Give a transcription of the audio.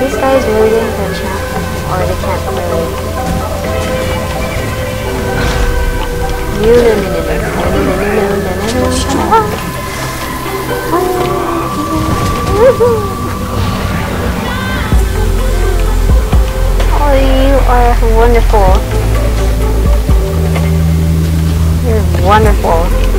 These guys really didn't get or they can't really. You no no no no no. Oh, you are wonderful. You're wonderful.